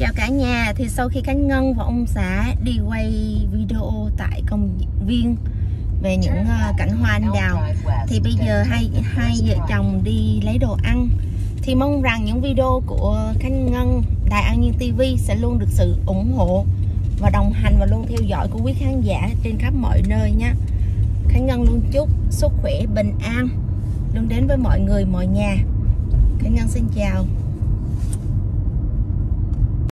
Chào cả nhà, thì sau khi Khánh Ngân và ông xã đi quay video tại công viên về những ờ, cảnh hoa anh đào thì bây giờ hai hai vợ chồng đi lấy đồ ăn. Thì mong rằng những video của Khánh Ngân Đài An Nhiên TV sẽ luôn được sự ủng hộ và đồng hành và luôn theo dõi của quý khán giả trên khắp mọi nơi nhé Khánh Ngân luôn chúc sức khỏe bình an luôn đến với mọi người mọi nhà. Khánh Ngân xin chào.